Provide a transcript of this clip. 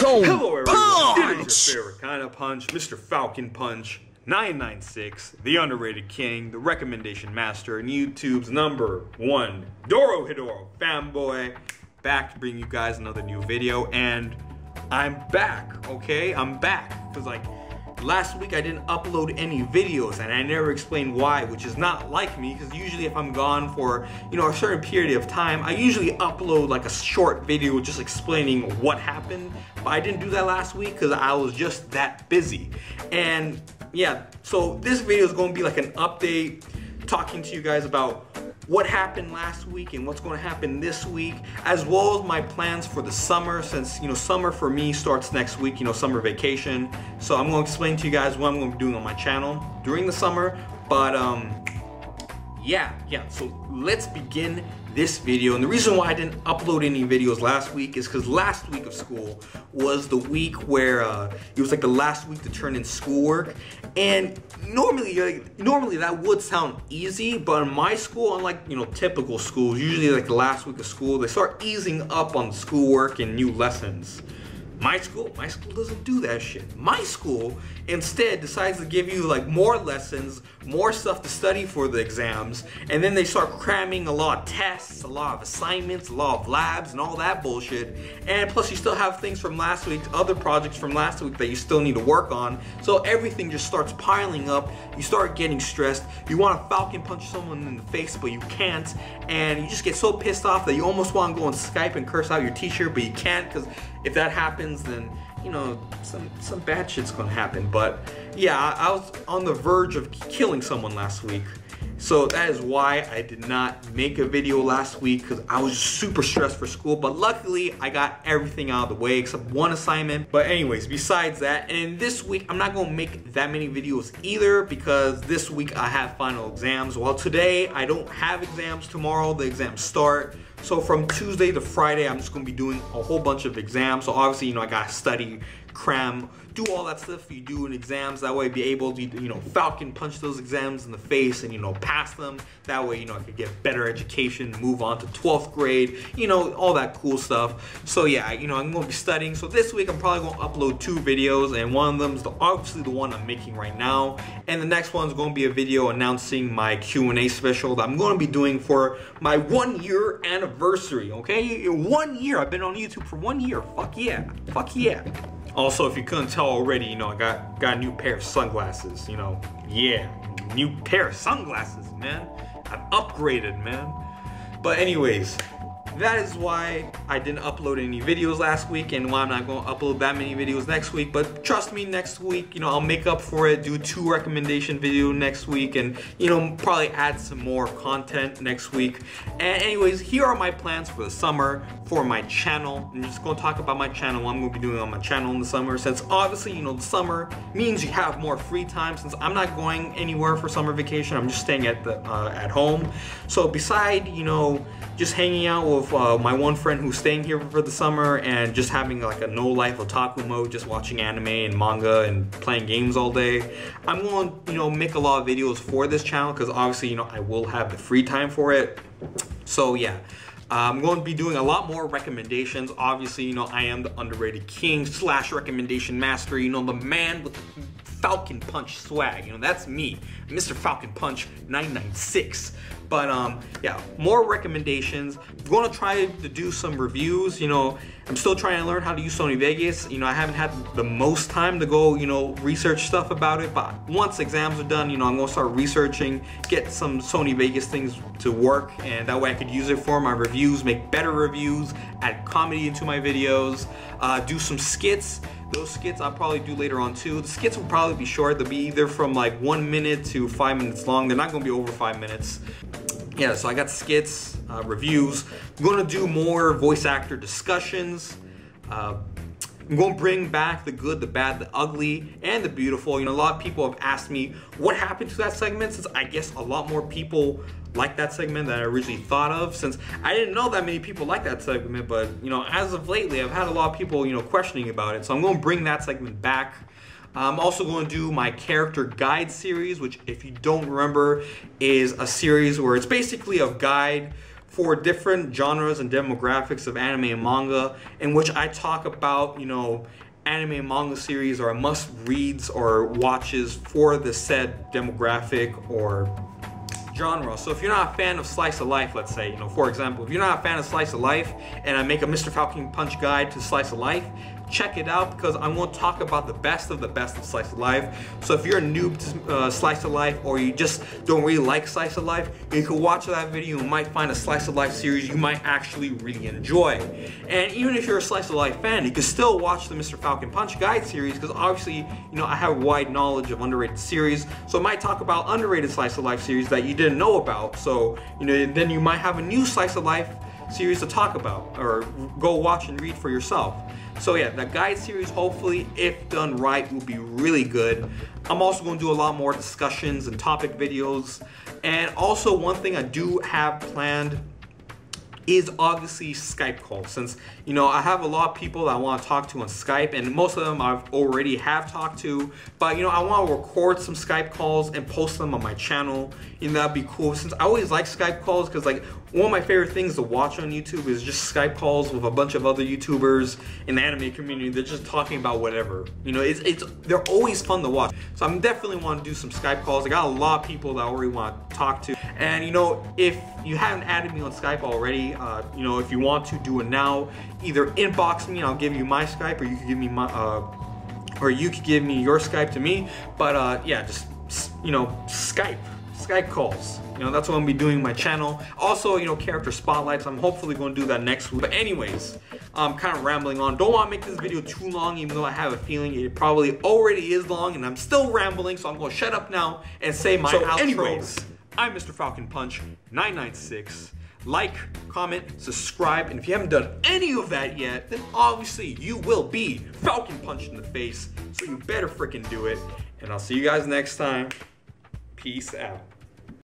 Falcon Hello, Punch! is your favorite kind of punch, Mr. Falcon Punch 996, the underrated king, the recommendation master, and YouTube's number one Dorohedoro fanboy, back to bring you guys another new video. And I'm back, okay? I'm back. Because, like, last week I didn't upload any videos and I never explained why, which is not like me because usually if I'm gone for, you know, a certain period of time, I usually upload like a short video just explaining what happened. But I didn't do that last week because I was just that busy. And yeah, so this video is going to be like an update talking to you guys about what happened last week and what's going to happen this week, as well as my plans for the summer, since, you know, summer for me starts next week, you know, summer vacation. So I'm going to explain to you guys what I'm going to be doing on my channel during the summer. But, um, yeah, yeah, so let's begin this video. And the reason why I didn't upload any videos last week is because last week of school was the week where uh, it was like the last week to turn in schoolwork. And normally, like, normally that would sound easy, but in my school, unlike you know typical schools, usually like the last week of school, they start easing up on schoolwork and new lessons. My school, my school doesn't do that shit. My school instead decides to give you like more lessons, more stuff to study for the exams, and then they start cramming a lot of tests, a lot of assignments, a lot of labs, and all that bullshit. And plus, you still have things from last week, other projects from last week that you still need to work on. So everything just starts piling up. You start getting stressed. You want to falcon punch someone in the face, but you can't, and you just get so pissed off that you almost want to go on Skype and curse out your teacher, but you can't because if that happens, then you know some some bad shit's gonna happen. But yeah, I, I was on the verge of killing someone last week, so that is why I did not make a video last week because I was super stressed for school. But luckily, I got everything out of the way except one assignment. But anyways, besides that, and this week I'm not gonna make that many videos either because this week I have final exams. While today I don't have exams. Tomorrow the exams start. So from Tuesday to Friday, I'm just gonna be doing a whole bunch of exams. So obviously, you know, I gotta study, cram, do all that stuff you do in exams. That way, be able to, you know, falcon punch those exams in the face and you know pass them. That way, you know, I could get better education, move on to 12th grade, you know, all that cool stuff. So yeah, you know, I'm gonna be studying. So this week, I'm probably gonna upload two videos, and one of them is the, obviously the one I'm making right now, and the next one's gonna be a video announcing my Q&A special that I'm gonna be doing for my one year anniversary. Okay, one year. I've been on YouTube for one year. Fuck yeah. Fuck yeah. Also, if you couldn't tell already, you know, I got got a new pair of sunglasses, you know. Yeah, new pair of sunglasses, man. I've upgraded, man. But anyways, that is why I didn't upload any videos last week and why I'm not going to upload that many videos next week. But trust me, next week, you know, I'll make up for it, do two recommendation video next week and, you know, probably add some more content next week. And anyways, here are my plans for the summer for my channel. I'm just going to talk about my channel, what I'm going to be doing on my channel in the summer since obviously, you know, the summer means you have more free time since I'm not going anywhere for summer vacation. I'm just staying at the uh, at home. So beside, you know, just hanging out with uh, my one friend who's staying here for the summer and just having like a no life otaku mode, just watching anime and manga and playing games all day. I'm going to, you know, make a lot of videos for this channel because obviously, you know, I will have the free time for it. So yeah. I'm going to be doing a lot more recommendations. Obviously, you know, I am the underrated king slash recommendation master. You know, the man with the Falcon Punch swag. You know, that's me, Mr. Falcon Punch 996. But um, yeah, more recommendations. I'm to try to do some reviews. You know, I'm still trying to learn how to use Sony Vegas. You know, I haven't had the most time to go, you know, research stuff about it. But once exams are done, you know, I'm to start researching, get some Sony Vegas things to work, and that way I could use it for my reviews, make better reviews, add comedy into my videos, uh, do some skits. Those skits I'll probably do later on too. The skits will probably be short. They'll be either from like one minute to five minutes long. They're not gonna be over five minutes. Yeah, so I got skits, uh, reviews. I'm gonna do more voice actor discussions. Uh, I'm going to bring back the good, the bad, the ugly, and the beautiful. You know, a lot of people have asked me what happened to that segment since I guess a lot more people like that segment that I originally thought of since I didn't know that many people like that segment, but you know, as of lately, I've had a lot of people, you know, questioning about it. So I'm going to bring that segment back. I'm also going to do my character guide series, which if you don't remember is a series where it's basically a guide for different genres and demographics of anime and manga, in which I talk about, you know, anime and manga series or must reads or watches for the said demographic or genre. So if you're not a fan of slice of life, let's say, you know, for example, if you're not a fan of slice of life and I make a Mr. Falcon Punch guide to slice of life, check it out because I want to talk about the best of the best of Slice of Life. So if you're a noob to uh, Slice of Life or you just don't really like Slice of Life, you can watch that video and might find a Slice of Life series you might actually really enjoy. And even if you're a Slice of Life fan, you can still watch the Mr. Falcon Punch Guide series because obviously, you know, I have wide knowledge of underrated series. So I might talk about underrated Slice of Life series that you didn't know about. So, you know, then you might have a new Slice of Life series to talk about or go watch and read for yourself. So yeah, the guide series, hopefully, if done right, will be really good. I'm also going to do a lot more discussions and topic videos. And also one thing I do have planned is obviously Skype calls since you know I have a lot of people that I want to talk to on Skype and most of them I've already have talked to but you know I want to record some Skype calls and post them on my channel and that'd be cool since I always like Skype calls because like one of my favorite things to watch on YouTube is just Skype calls with a bunch of other YouTubers in the anime community. They're just talking about whatever. You know, it's it's they're always fun to watch. So I'm definitely want to do some Skype calls. I got a lot of people that I already want to talk to. And you know, if you haven't added me on Skype already, uh, you know, if you want to do it now, either inbox me and I'll give you my Skype, or you can give me my, uh, or you could give me your Skype to me. But uh, yeah, just you know, Skype, Skype calls. You know, that's what I'm gonna be doing my channel. Also, you know, character spotlights. I'm hopefully gonna do that next week. But anyways, I'm kind of rambling on. Don't wanna make this video too long, even though I have a feeling it probably already is long and I'm still rambling. So I'm gonna shut up now and say my so outro. anyways, I'm Mr. Falcon Punch 996 like, comment, subscribe, and if you haven't done any of that yet, then obviously you will be Falcon punched in the face, so you better freaking do it. And I'll see you guys next time. Peace out.